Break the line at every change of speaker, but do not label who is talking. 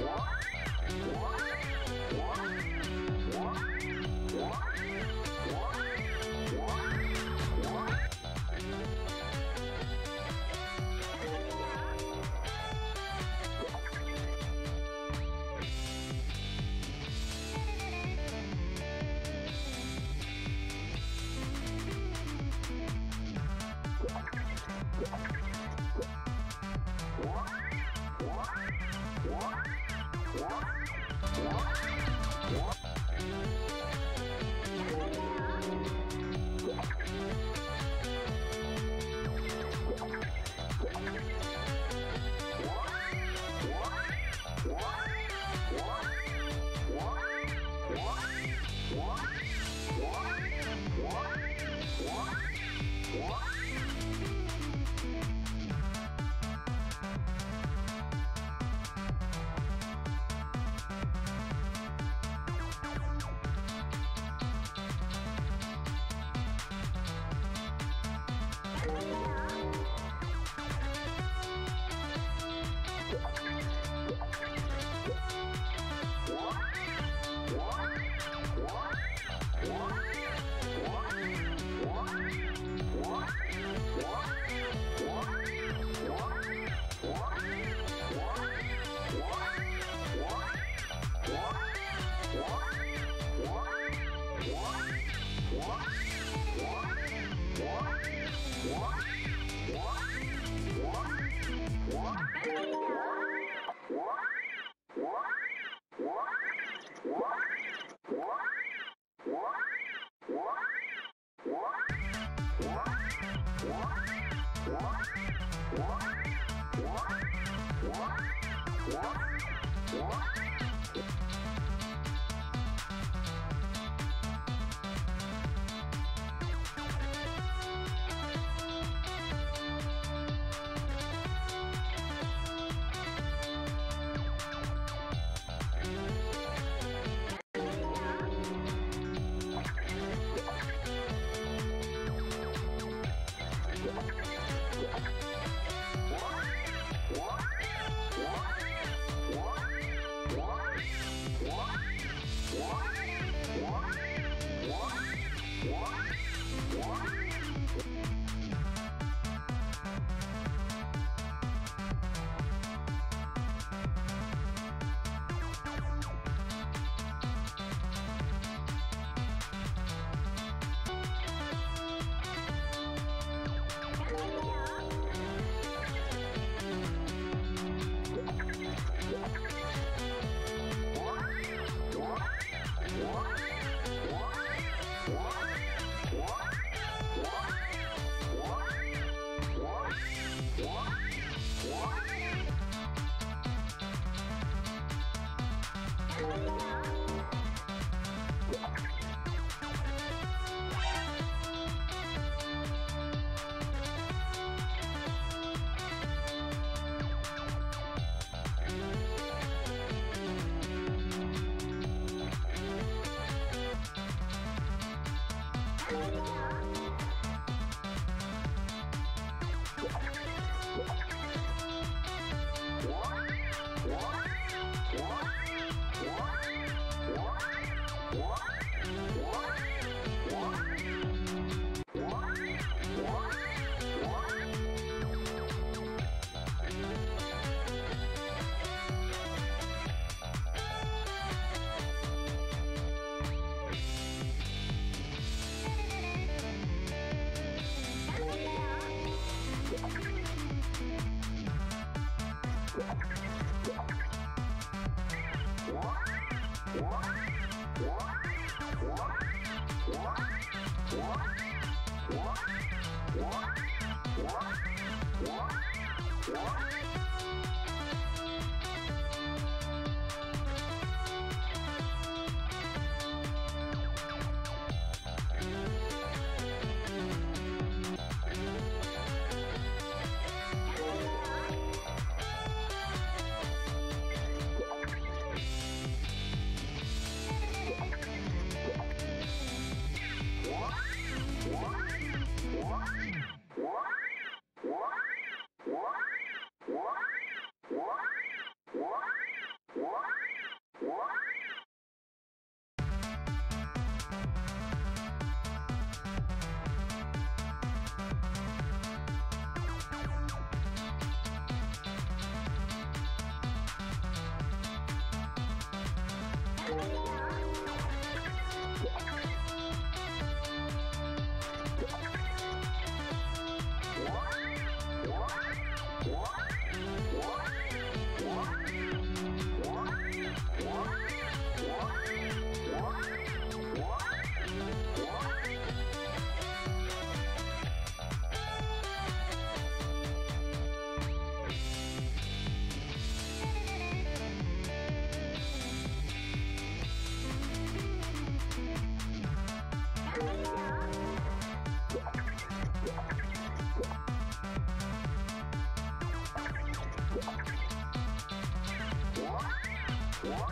What? What? Thank you. What?